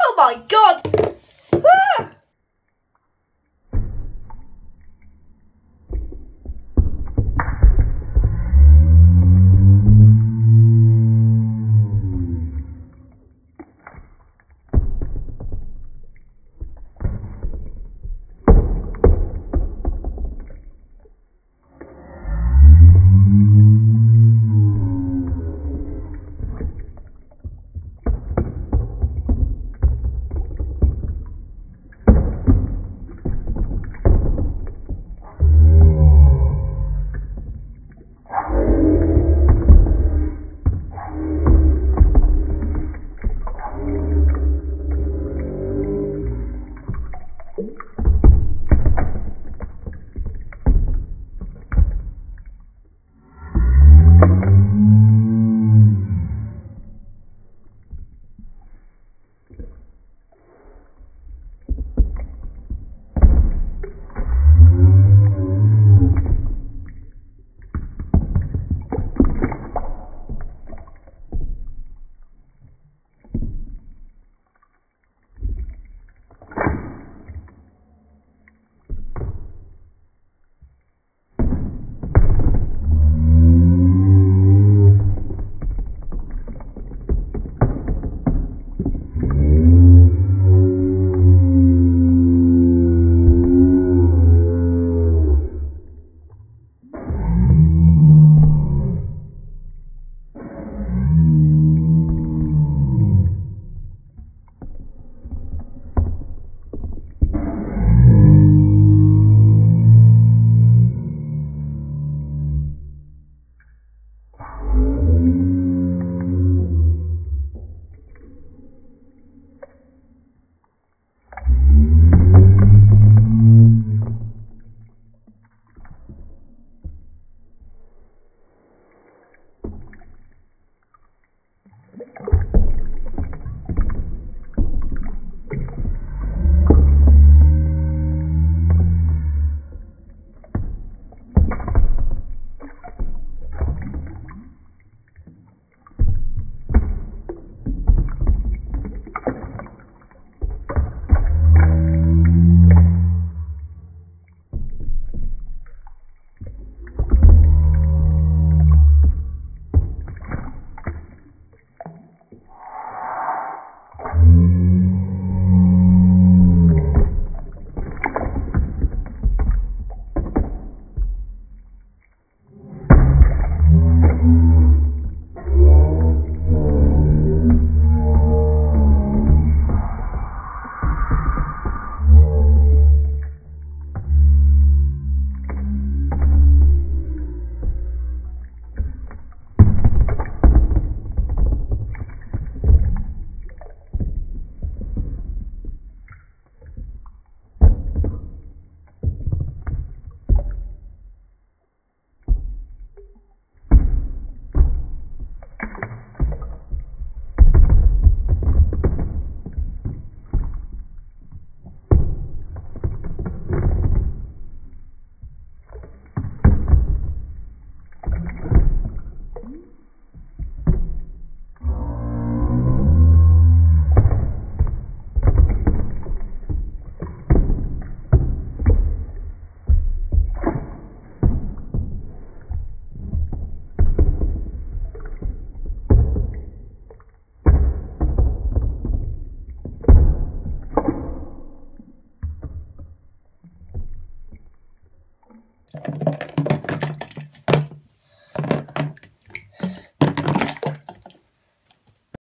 Oh my god! Ah!